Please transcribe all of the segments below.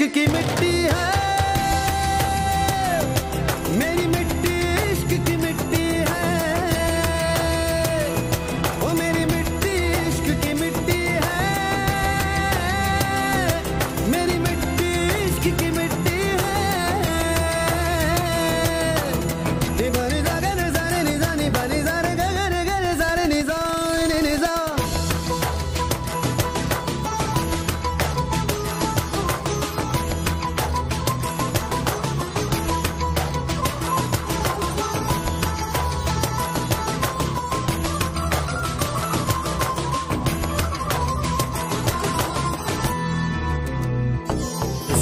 इश्क की मिट्टी है।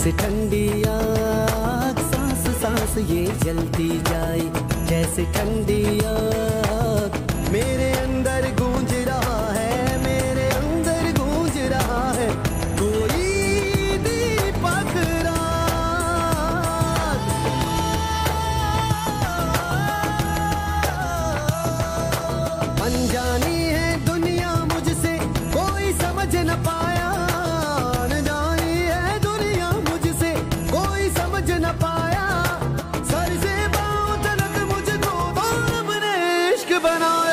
से ठंडी आग सांस सांस ये जलती जाए। जैसे ठंडी आग। When I